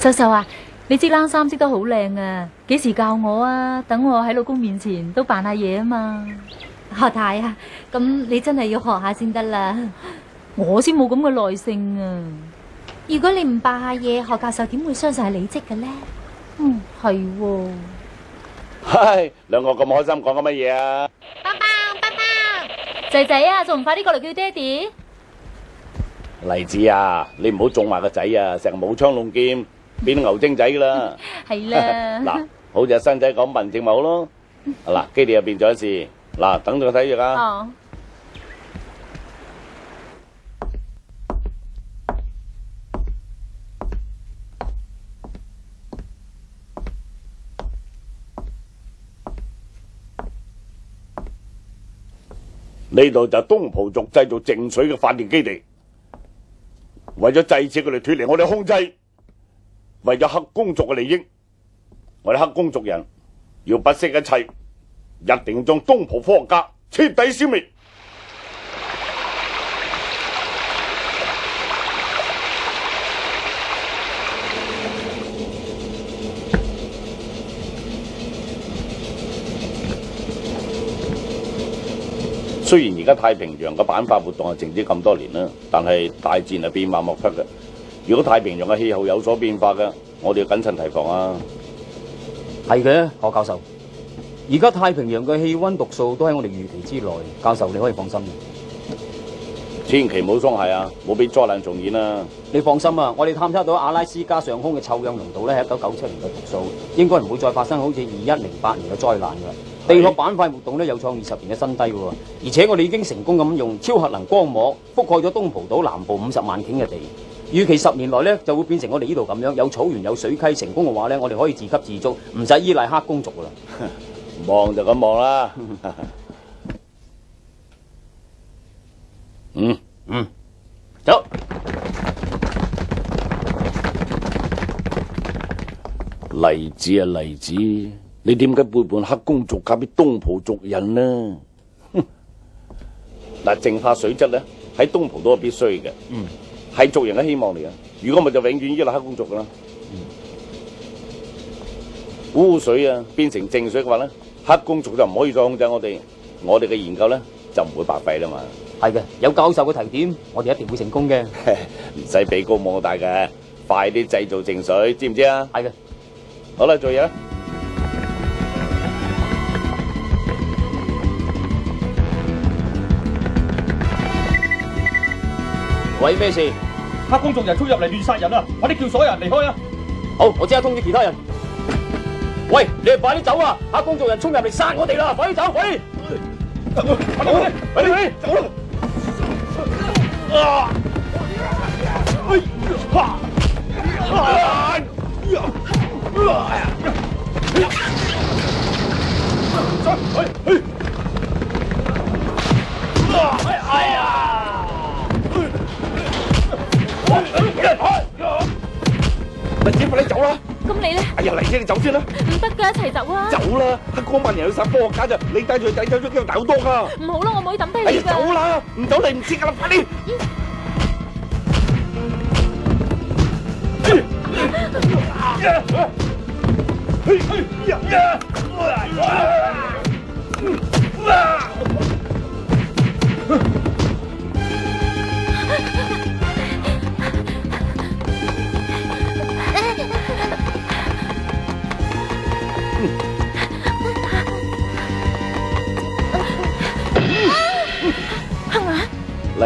秀秀啊，你織冷衫織得好靚啊，幾時教我啊？等我喺老公面前都扮下嘢啊嘛。何太啊，咁你真係要學下先得啦。我先冇咁嘅耐性啊。如果你唔扮下嘢，何教授點會相信係你織嘅呢？嗯，係喎。嗨，兩個咁開心，講緊乜嘢啊？爸爸，爸爸，仔仔啊，仲唔快啲過嚟叫爹哋？黎子啊，你唔好縱埋個仔啊，成日舞槍弄劍，變牛精仔噶啦。係啦。嗱，好似阿新仔講文靜咪好咯。嗱，基地入邊仲有事，嗱，等住我睇住啊。哦。呢度就係東蒲族製造淨水嘅發電基地，為咗制止佢哋脱離我哋控制，為咗黑工族嘅利益，我哋黑工族人要不惜一切，一定要將東蒲科學家徹底消滅。雖然而家太平洋嘅板塊活動係靜止咁多年啦，但係大自然係變幻莫测嘅。如果太平洋嘅氣候有所變化嘅，我哋要謹慎提防啊！係嘅，何教授。而家太平洋嘅氣溫度數都喺我哋預期之內，教授你可以放心。千祈唔好鬆懈啊，冇俾災難重演啊！你放心啊，我哋探測到阿拉斯加上空嘅臭氧濃度咧係一九九七年嘅度數，應該唔會再發生好似二一零八年嘅災難㗎。地殼板塊活動咧有創二十年嘅新低喎，而且我哋已經成功咁用超核能光膜覆蓋咗東蒲島南部五十萬頃嘅地，預期十年內咧就會變成我哋呢度咁樣，有草原有水溪，成功嘅話咧，我哋可以自給自足，唔使依賴黑工族噶啦。望就咁望啦。嗯嗯，走。例子啊例子，你點解背叛黑公族嫁俾東蒲族人呢？嗱，淨化水質咧喺東蒲都係必須嘅，嗯，係族人嘅希望嚟嘅。如果咪就永遠依賴黑工族噶啦。污水啊變成淨水嘅話咧，黑工族就唔可以再控制我哋，我哋嘅研究咧就唔會白費啦嘛。係嘅，有教授嘅提點，我哋一定會成功嘅。唔使俾高望大嘅，快啲製造淨水，知唔知啊？係嘅。好啦，做嘢啦。喂，咩事？黑公族人衝入嚟亂殺人啊！快啲叫所有人離開啊！好，我即刻通知其他人。喂，你哋快啲走啊！黑公族人衝入嚟殺我哋啦！快啲走，快啲！走啊！快啲，快啲，走啦！啊！哎！呀！啊呀！走，哎哎！啊！哎呀！哎呀，黎姐，你走先啦！唔得噶，一齊走啊！走啦！黑光萬人去殺科學家咋？你帶住佢仔走咗機會大好多噶！唔好啦，我唔可以抌低哎呀。走啦！唔走嚟唔切噶啦，快啲！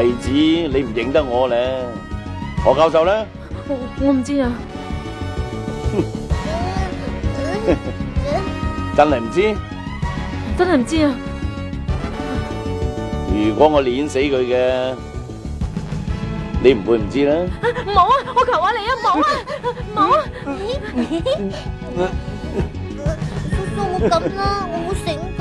例子，你唔認得我咧？何教授咧？我我唔知啊。真係唔知。真係唔知啊！如果我碾死佢嘅，你唔會唔知啦。唔好啊！我求下你啊！唔好啊！唔好啊！叔叔，我咁啦，我好醒噶。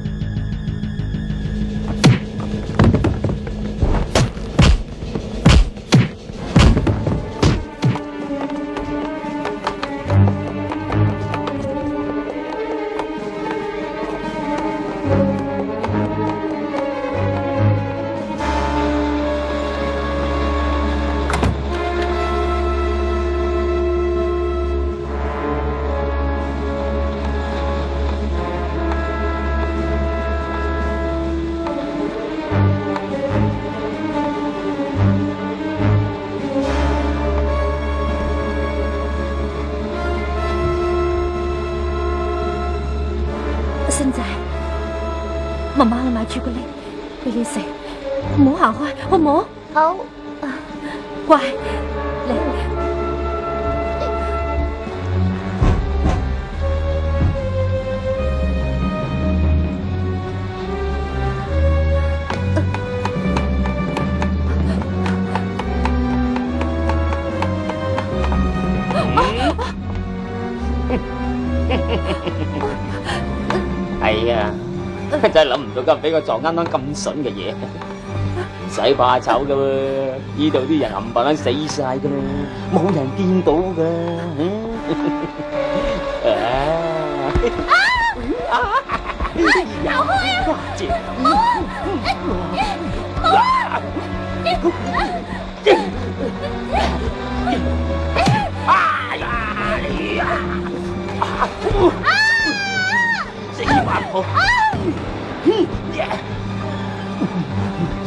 俾你食，唔好行開，好唔好？好，乖，嚟。係啊，真係諗唔到今日俾佢撞啱啱咁筍嘅嘢，唔使怕醜噶喎，呢度啲人冚唪唥死晒噶啦，冇人見到噶。啊！有開啊！哎呀！死八婆！